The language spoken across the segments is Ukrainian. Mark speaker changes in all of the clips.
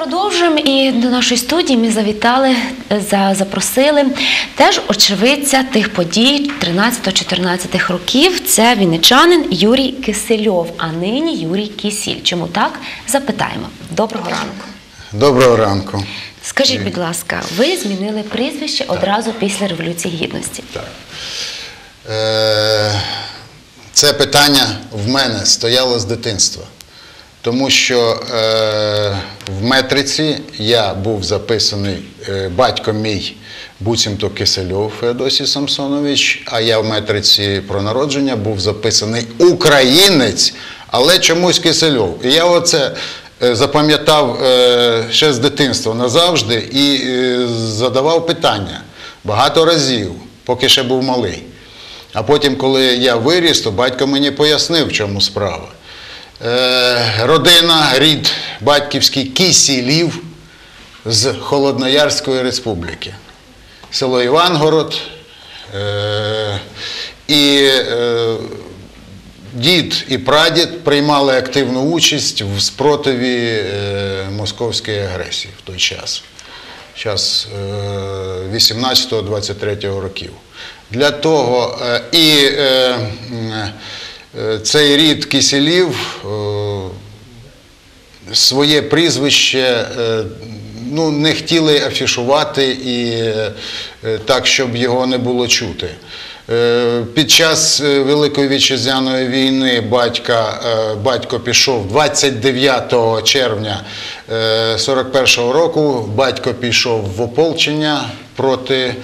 Speaker 1: продовжуємо і до нашої студії ми завітали, е, запросили теж очевидця тих подій 13-14 років. Це вінничанин Юрій Кисельов, а нині Юрій Кісіль. Чому так? Запитаємо. Доброго ранку.
Speaker 2: Доброго ранку.
Speaker 1: Скажіть, будь ласка, ви змінили прізвище одразу після Революції Гідності.
Speaker 2: Так. Е, це питання в мене стояло з дитинства. Тому що е, в метриці я був записаний е, батько мій буцімто Кисельов Феодосій Самсонович, а я в метриці про народження був записаний українець, але чомусь Кисельов. І я оце е, запам'ятав е, ще з дитинства назавжди і е, задавав питання багато разів, поки ще був малий. А потім, коли я виріс, то батько мені пояснив, в чому справа. Е, родина, рід батьківський Кисілів з Холодноярської республіки. Село Івангород. Е, і е, дід і прадід приймали активну участь в спротиві московської агресії в той час час 18-23 років. Для того і цей рід киселів е, своє прізвище е, ну, не хотіли афішувати і е, так, щоб його не було чути. Е, Під час е, Великої вітчизняної війни батька, е, батько пішов 29 червня 41-го року. Батько пішов в ополчення проти е,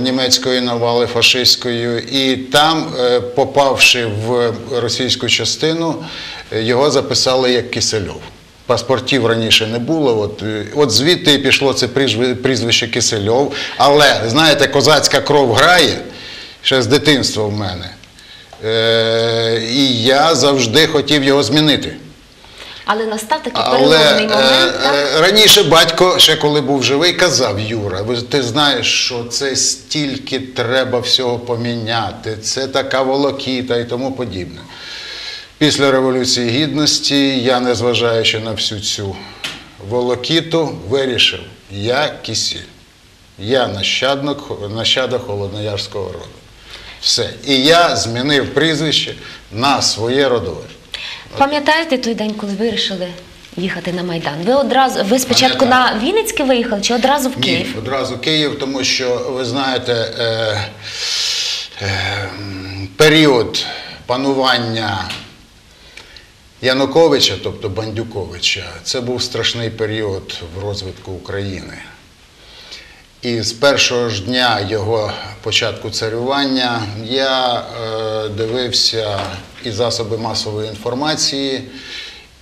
Speaker 2: німецької навали фашистської, і там, е, попавши в російську частину, е, його записали як Кисельов. Паспортів раніше не було. От, е, от звідти і пішло це прізвище, Кисельов. Але, знаєте, козацька кров грає ще з дитинства в мене. Е, і я завжди хотів його змінити.
Speaker 1: Але настав такий
Speaker 2: Але
Speaker 1: переломний
Speaker 2: е,
Speaker 1: момент. так?
Speaker 2: е, раніше батько, ще коли був живий, казав Юра, ти знаєш, що це стільки треба всього поміняти, це така волокіта і тому подібне. Після Революції Гідності я, незважаючи на всю цю волокіту, вирішив, я кисіль. Я нащадник, нащадок Холодноярського роду. Все. І я змінив прізвище на своє родове.
Speaker 1: Пам'ятаєте той день, коли вирішили їхати на Майдан? Ви одразу ви спочатку на Вінницьке виїхали чи одразу в Київ?
Speaker 2: Ні, одразу Київ, тому що ви знаєте, е, е, період панування Януковича, тобто Бандюковича, це був страшний період в розвитку України. І з першого ж дня його початку царювання я е, дивився і засоби масової інформації,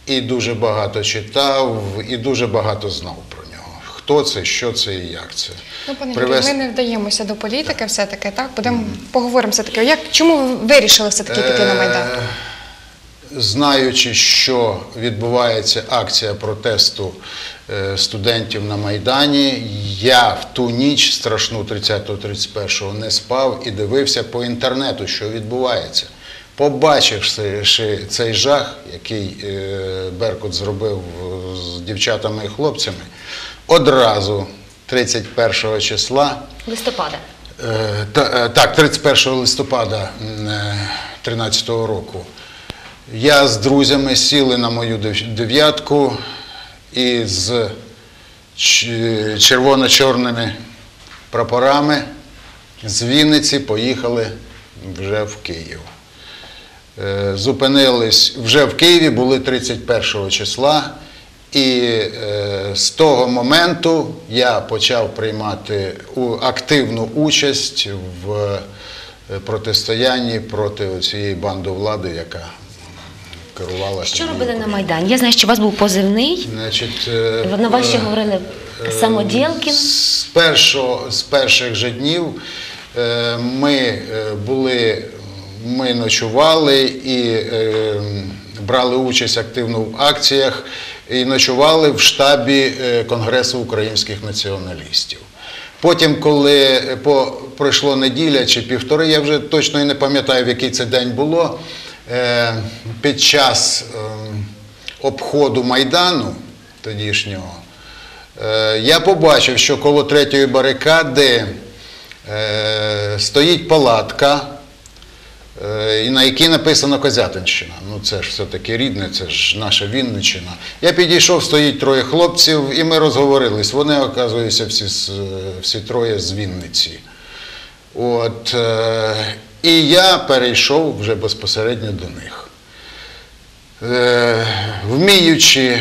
Speaker 2: і дуже багато читав, і дуже багато знав про нього. Хто це, що це і як це.
Speaker 3: Ну, пане
Speaker 2: Привез-
Speaker 3: ми не вдаємося до політики, все-таки, так? Будемо поговоримо все-таки. Як, чому ви вирішили все-таки піти на Майдан?
Speaker 2: Е, Знаючи, що відбувається акція протесту е, студентів на Майдані, я в ту ніч страшну 30-31 не спав і дивився по інтернету, що відбувається. Побачивши цей жах, який е, Беркут зробив з дівчатами і хлопцями, одразу 31 числа
Speaker 1: Листопада.
Speaker 2: Е, та- е, Так, 31 листопада 2013 року. Я з друзями сіли на мою дев'ятку і з червоно-чорними прапорами з Вінниці поїхали вже в Київ. Е, Зупинились вже в Києві, були 31 числа, і е, з того моменту я почав приймати активну участь в е, протистоянні проти цієї банди влади, яка керувала.
Speaker 1: Що робили на Майдані? Я знаю, що у вас був позивний.
Speaker 2: Значить, е,
Speaker 1: На вас ще
Speaker 2: е,
Speaker 1: говорили
Speaker 2: Е,
Speaker 1: самоділки.
Speaker 2: З, першого, з перших же днів е, ми е, були, ми ночували і е, брали участь активно в акціях і ночували в штабі е, Конгресу українських націоналістів. Потім, коли е, по, пройшло неділя чи півтори, я вже точно і не пам'ятаю, в який це день було. Е, Під час е, обходу Майдану тодішнього, е, я побачив, що коло третьої барикади е, стоїть палатка, на якій написано Козятинщина. Ну це ж все-таки рідне, це ж наша Вінниччина. Я підійшов, стоїть троє хлопців, і ми розговорились. Вони, оказуються, всі, всі троє з Вінниці. От, і я перейшов вже безпосередньо до них. Е, вміючи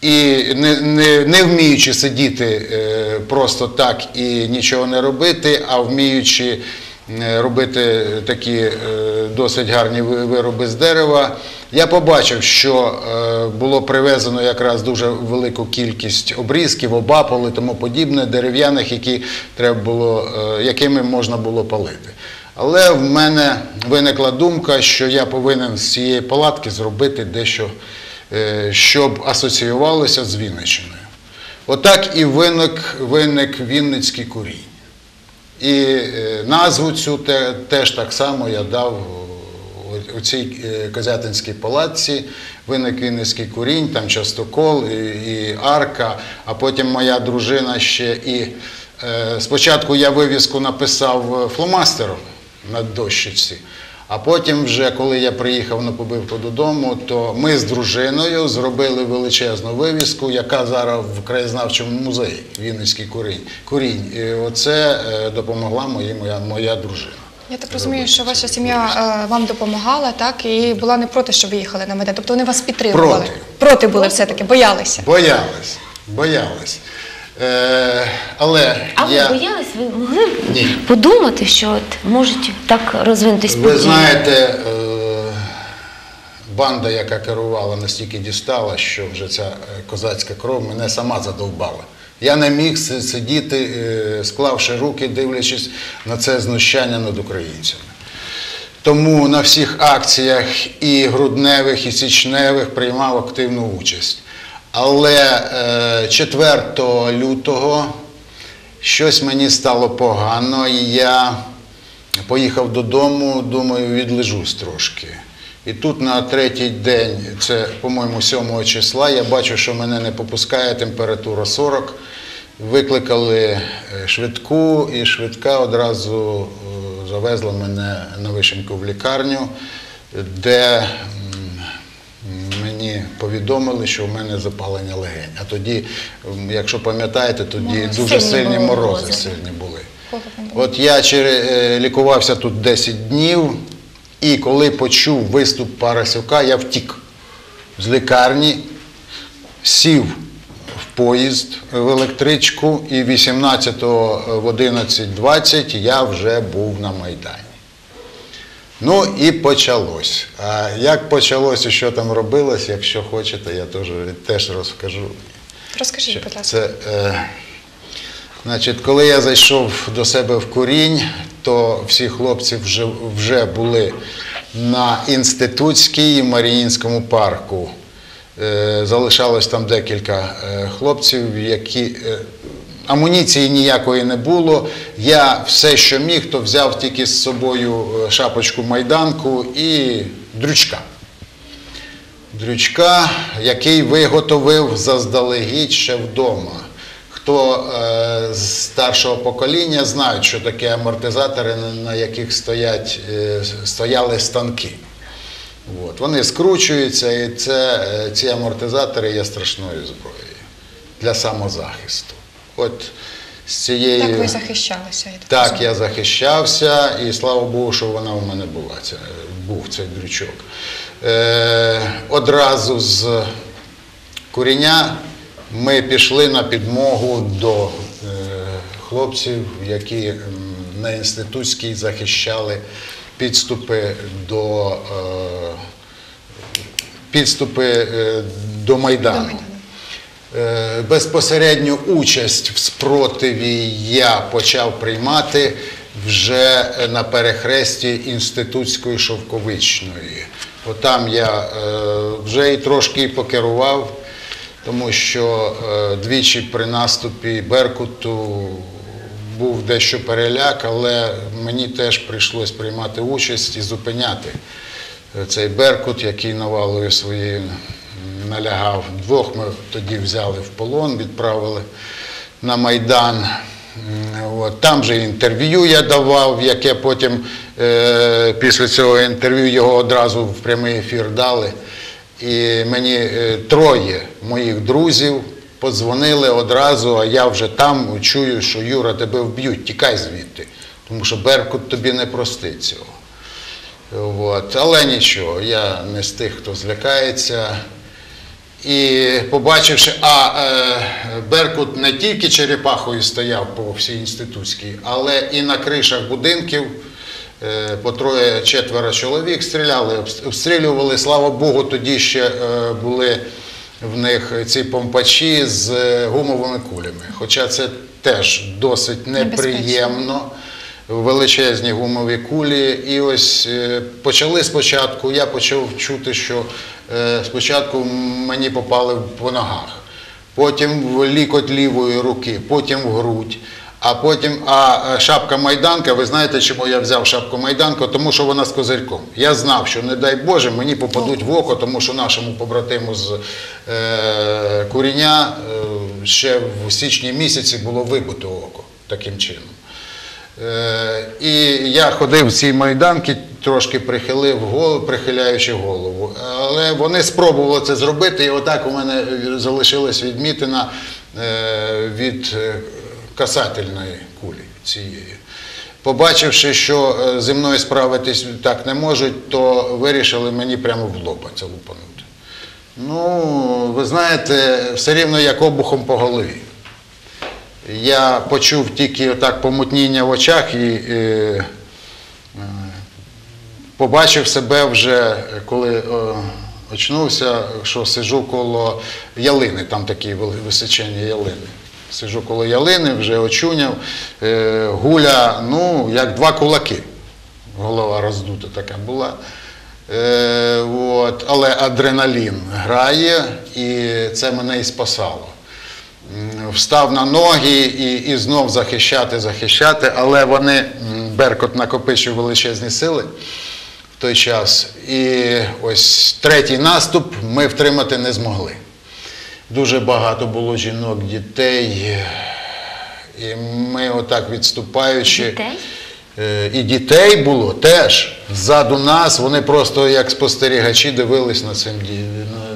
Speaker 2: і не, не, не вміючи сидіти е, просто так і нічого не робити, а вміючи е, робити такі досить гарні вироби з дерева, я побачив, що було привезено якраз дуже велику кількість обрізків, обапол і тому подібне, дерев'яних, якими можна було палити. Але в мене виникла думка, що я повинен з цієї палатки зробити дещо, е, щоб асоціювалося з Вінниччиною. Отак і виник, виник Вінницький курінь. І е, назву цю теж так само я дав у- цій е, Козятинській палатці. Виник Вінницький курінь, там частокол і, і арка, а потім моя дружина ще і спочатку я вивіску написав фломастером на дощечці. А потім, вже коли я приїхав на побивку додому, то ми з дружиною зробили величезну вивіску, яка зараз в краєзнавчому музеї Вінницький курінь. курінь. І оце е, допомогла мені моя, моя дружина.
Speaker 3: Я так розумію, що ваша сім'я е, вам допомагала, так, і була не проти, що ви їхали на Майдан. Тобто вони вас підтримували.
Speaker 2: Проти.
Speaker 3: Проти були все-таки, боялися.
Speaker 2: Боялись, боялись. Е, але
Speaker 1: А ви
Speaker 2: я,
Speaker 1: боялись, ви могли
Speaker 2: Ні.
Speaker 1: подумати, що от можуть так розвинутись
Speaker 2: ви
Speaker 1: події?
Speaker 2: знаєте, е, банда, яка керувала, настільки дістала, що вже ця е, козацька кров мене сама задовбала. Я не міг сидіти, е, склавши руки, дивлячись на це знущання над українцями. Тому на всіх акціях і грудневих, і січневих приймав активну участь. Але е, 4 лютого щось мені стало погано, і я поїхав додому, думаю, відлежусь трошки. І тут на третій день, це, по-моєму, 7 числа, я бачу, що мене не попускає температура 40. Викликали е, швидку, і швидка одразу е, завезла мене на вишеньку в лікарню, де мені повідомили, що в мене запалення легень. А тоді, якщо пам'ятаєте, тоді
Speaker 1: Морози.
Speaker 2: дуже
Speaker 1: Сильні
Speaker 2: сильні
Speaker 1: були
Speaker 2: морози
Speaker 1: морози.
Speaker 2: сильні були. От я е, лікувався тут 10 днів, і коли почув виступ Парасюка, я втік з лікарні, сів в поїзд в електричку, і 18-го в 11.20 я вже був на Майдані. Ну і почалось. А як почалось і що там робилось, якщо хочете, я теж, теж розкажу.
Speaker 3: Розкажіть, будь ласка.
Speaker 2: Це, е, значить, коли я зайшов до себе в курінь, то всі хлопці вже, вже були на Інститутській і Маріїнському парку. Е, залишалось там декілька е, хлопців, які. Амуніції ніякої не було. Я все, що міг, то взяв тільки з собою е, шапочку майданку і дрючка дрючка, який виготовив заздалегідь ще вдома. Хто е, з старшого покоління знають, що таке амортизатори, на яких стоять, е, стояли станки. От. Вони скручуються, і це, е, ці амортизатори є страшною зброєю для самозахисту. От з цією...
Speaker 3: Так ви захищалися. Я так,
Speaker 2: Так, я захищався, і слава Богу, що вона у мене була. Це, був цей дрючок. Е, одразу з куріння ми пішли на підмогу до е, хлопців, які на інститутській захищали підступи до, е, підступи е, до Майдану.
Speaker 3: До Майдану.
Speaker 2: Е, Безпосередню участь в спротиві я почав приймати вже на перехресті інститутської шовковичної. Отам я е, вже і трошки покерував, тому що е, двічі при наступі Беркуту був дещо переляк, але мені теж прийшлось приймати участь і зупиняти цей Беркут, який навалує своєю налягав. Двох ми тоді взяли в полон, відправили на Майдан. Там же інтерв'ю я давав, яке потім е, після цього інтерв'ю його одразу в прямий ефір дали. І мені е, троє моїх друзів подзвонили одразу, а я вже там чую, що Юра, тебе вб'ють, тікай звідти. Тому що Беркут тобі не простить цього. Але нічого, я не з тих, хто злякається. І побачивши, а е, Беркут не тільки черепахою стояв по всій інститутській, але і на кришах будинків е, по троє-четверо чоловік стріляли, обстрілювали. Слава Богу, тоді ще е, були в них ці помпачі з е, гумовими кулями. Хоча це теж досить неприємно величезні гумові кулі. І ось е, почали спочатку, я почав чути, що спочатку мені попали по ногах, потім в лікоть лівої руки, потім в грудь. А потім, а е, шапка майданка, ви знаєте, чому я взяв шапку майданка? Тому що вона з козирьком. Я знав, що не дай Боже, мені попадуть в око, тому що нашому побратиму з е, куріння е, ще в січні місяці було вибито око таким чином. Е, І я ходив в ці майданки, трошки прихилив голову, прихиляючи голову. Але вони спробували це зробити, і отак у мене залишилась відмітина е, від е, касательної кулі цієї. Побачивши, що е, зі мною справитись так не можуть, то вирішили мені прямо в лоба це лупанути. Ну, ви знаєте, все рівно як обухом по голові. Я почув тільки отак помутніння в очах і побачив себе вже, коли е, очнувся, що сиджу коло ялини, там такі височені ялини. Сиджу коло ялини, вже очуняв, е, гуля, ну, як два кулаки. Голова роздута така була. Е, от, але адреналін грає, і це мене і спасало. Встав на ноги і, і знов захищати, захищати, але вони, Беркот накопичив величезні сили в той час. І ось третій наступ ми втримати не змогли. Дуже багато було жінок, дітей. І ми отак відступаючи.
Speaker 1: Дітей?
Speaker 2: Е, І дітей було теж ззаду нас. Вони просто як спостерігачі дивились на, цим,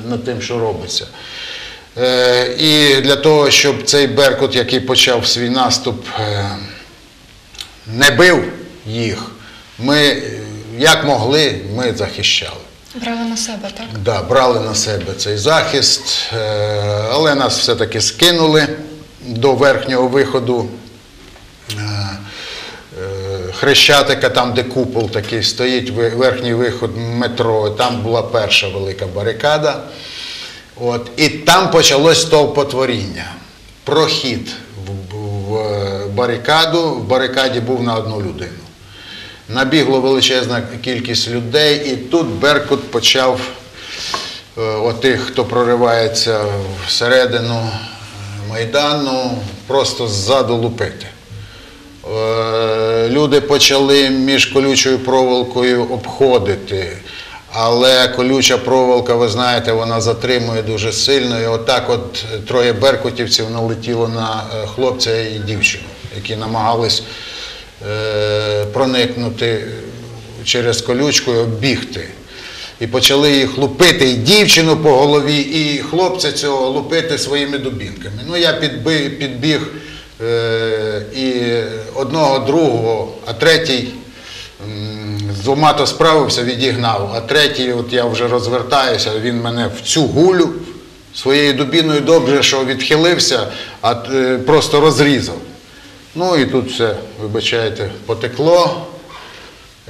Speaker 2: на, на тим, що робиться. Е, І для того, щоб цей Беркут, який почав свій наступ, е, не бив їх, ми як могли, ми захищали.
Speaker 3: Брали на себе, так?
Speaker 2: Да, брали на себе цей захист, е, але нас все-таки скинули до верхнього виходу е, е, Хрещатика, там, де купол такий стоїть, верхній виход метро, там була перша велика барикада. От, і там почалось стовпотворіння. Прохід в, барикаду, в барикаді був на одну людину. Набігло величезна кількість людей, і тут Беркут почав е, отих, хто проривається всередину Майдану, просто ззаду лупити. Е, Люди почали між колючою проволокою обходити, але колюча проволока, ви знаєте, вона затримує дуже сильно. І отак от троє беркутівців налетіло на е, хлопця і дівчину, які намагались проникнути через колючку і оббігти. І почали їх лупити, і дівчину по голові, і хлопця цього лупити своїми дубінками. Ну, я підбіг е, і одного, другого, а третій з двома то справився, відігнав, а третій, от я вже розвертаюся, він мене в цю гулю своєю дубіною добре, що відхилився, а е, просто розрізав. Ну і тут все, вибачайте, потекло.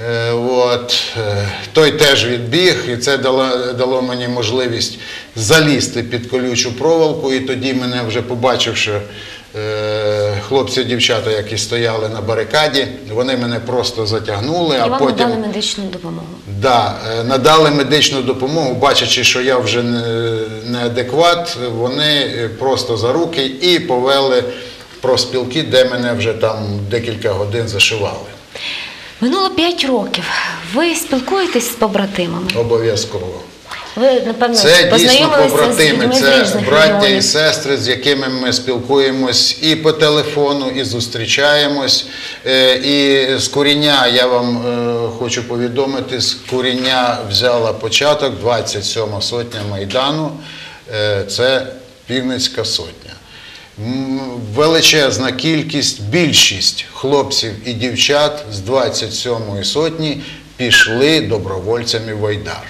Speaker 2: Е, От, е, той теж відбіг, і це дало, дало мені можливість залізти під колючу проволоку, і тоді мене вже побачивши е, хлопці, дівчата, які стояли на барикаді, вони мене просто затягнули,
Speaker 1: І
Speaker 2: а
Speaker 1: вам
Speaker 2: потім
Speaker 1: надали медичну допомогу.
Speaker 2: да, надали медичну допомогу, бачачи, що я вже не- неадекват, вони просто за руки і повели в профспілки, де мене вже там декілька годин зашивали.
Speaker 1: Минуло 5 років. Ви спілкуєтесь з побратимами.
Speaker 2: Обов'язково.
Speaker 1: Ви, напевно,
Speaker 2: Це дійсно побратими, це браття і сестри, з якими ми спілкуємось і по телефону, і зустрічаємось. Е, І з коріння я вам е, хочу повідомити, з коріння взяла початок 27 сотня Майдану. Е, Це Півницька сотня. Величезна кількість, більшість хлопців і дівчат з 27-ї сотні пішли добровольцями в Айдар.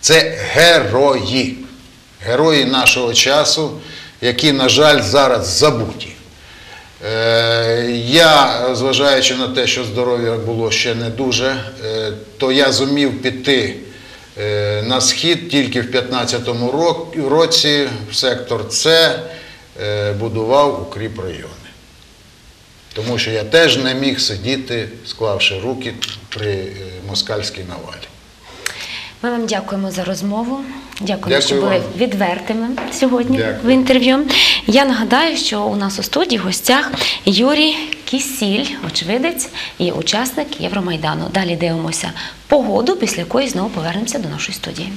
Speaker 2: Це герої, герої нашого часу, які, на жаль, зараз забуті. Е, Я, зважаючи на те, що здоров'я було ще не дуже, е, то я зумів піти е, на схід тільки в 15-му році в сектор С будував укріп райони. Тому що я теж не міг сидіти, склавши руки при е, москальській навалі.
Speaker 1: Ми вам дякуємо за розмову. Дякуємо,
Speaker 2: Дякую
Speaker 1: що були
Speaker 2: вам.
Speaker 1: відвертими сьогодні
Speaker 2: Дякую.
Speaker 1: в інтерв'ю. Я нагадаю, що у нас у студії в гостях Юрій Кісіль, очевидець і учасник Євромайдану. Далі дивимося погоду, після якої знову повернемося до нашої студії.